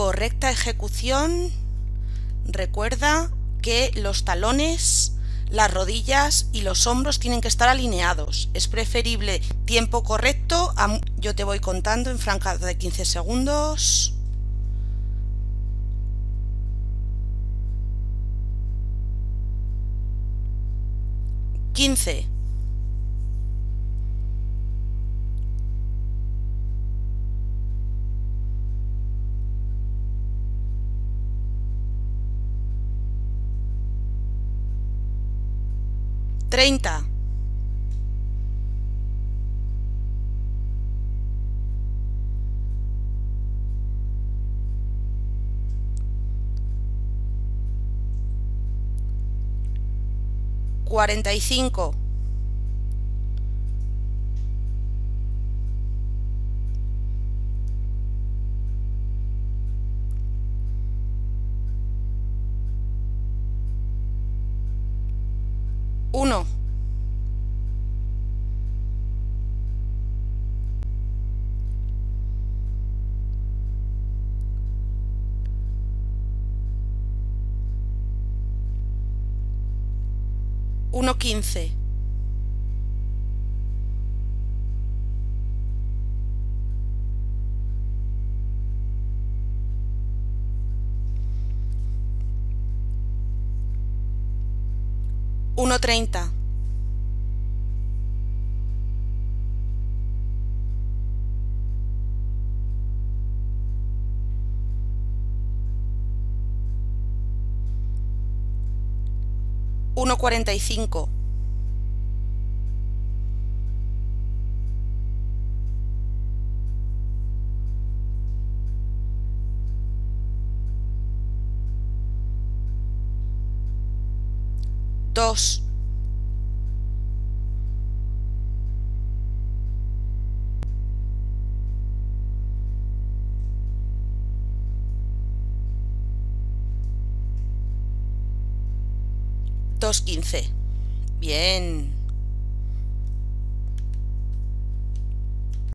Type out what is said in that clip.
correcta ejecución, recuerda que los talones, las rodillas y los hombros tienen que estar alineados. Es preferible tiempo correcto, yo te voy contando en franca de 15 segundos. 15 30 cuarenta y cinco uno. Uno quince uno treinta. uno cuarenta y cinco dos. Dos quince. Bien